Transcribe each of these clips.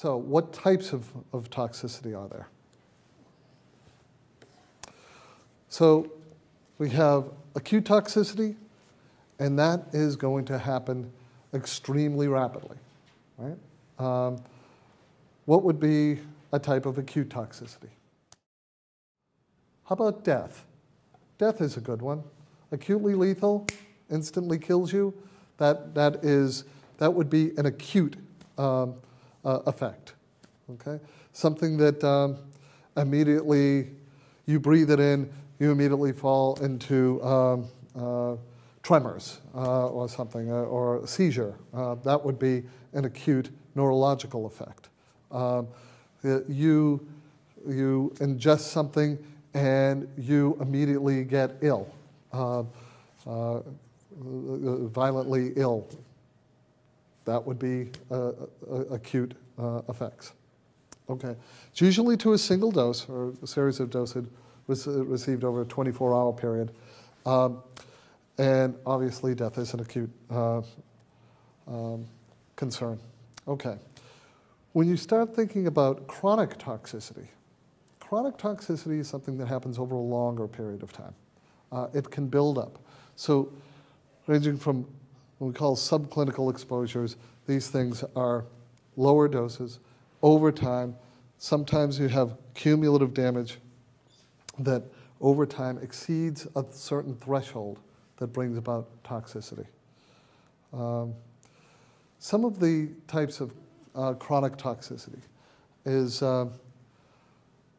So, what types of, of toxicity are there? So, we have acute toxicity, and that is going to happen extremely rapidly, right? Um, what would be a type of acute toxicity? How about death? Death is a good one. Acutely lethal, instantly kills you. That, that, is, that would be an acute um, uh, effect. Okay? Something that um, immediately you breathe it in, you immediately fall into um, uh, tremors uh, or something, uh, or seizure. Uh, that would be an acute neurological effect. Um, you, you ingest something and you immediately get ill, uh, uh, violently ill. That would be acute effects. Okay. It's usually to a single dose or a series of doses received over a 24 hour period. Um, and obviously, death is an acute uh, um, concern. Okay. When you start thinking about chronic toxicity, chronic toxicity is something that happens over a longer period of time. Uh, it can build up. So, ranging from what we call subclinical exposures, these things are lower doses over time. Sometimes you have cumulative damage that over time exceeds a certain threshold that brings about toxicity. Um, some of the types of uh, chronic toxicity is uh,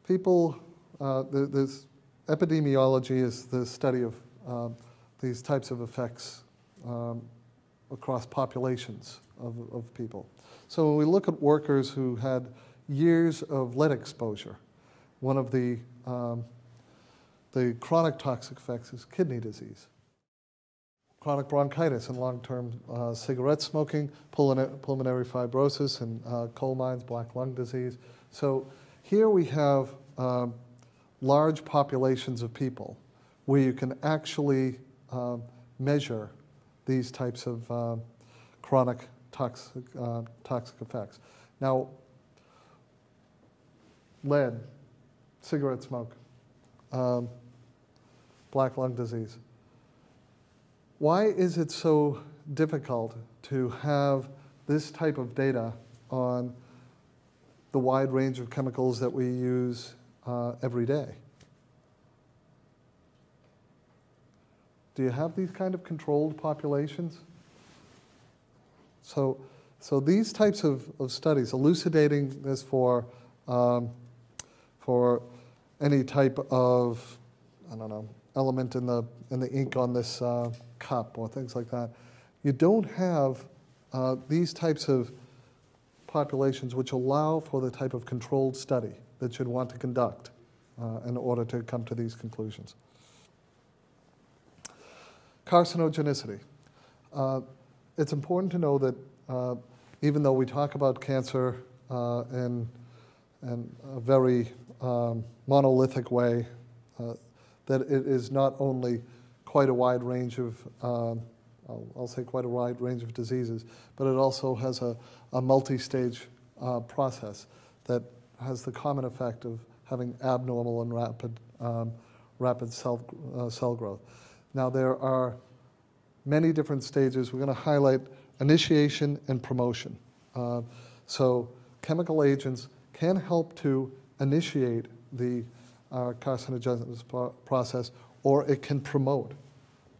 people, uh, this epidemiology is the study of um, these types of effects um, across populations of, of people. So when we look at workers who had years of lead exposure, one of the, um, the chronic toxic effects is kidney disease chronic bronchitis and long-term uh, cigarette smoking, pulmonary fibrosis and uh, coal mines, black lung disease. So here we have um, large populations of people where you can actually um, measure these types of um, chronic toxic, uh, toxic effects. Now, lead, cigarette smoke, um, black lung disease why is it so difficult to have this type of data on the wide range of chemicals that we use uh, every day? Do you have these kind of controlled populations? So, so these types of, of studies, elucidating this for, um, for any type of, I don't know, element in the, in the ink on this uh, cup or things like that. You don't have uh, these types of populations which allow for the type of controlled study that you'd want to conduct uh, in order to come to these conclusions. Carcinogenicity. Uh, it's important to know that uh, even though we talk about cancer uh, in, in a very um, monolithic way, uh, that it is not only quite a wide range of, um, I'll, I'll, say quite a wide range of diseases, but it also has a, a multi-stage uh, process that has the common effect of having abnormal and rapid, um, rapid cell, uh, cell growth. Now there are many different stages. We're going to highlight initiation and promotion. Uh, so chemical agents can help to initiate the uh, carcinogenesis process or it can promote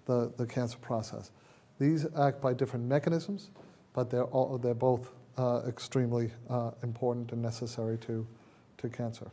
the, the cancer process. These act by different mechanisms, but they're, all, they're both uh, extremely uh, important and necessary to, to cancer.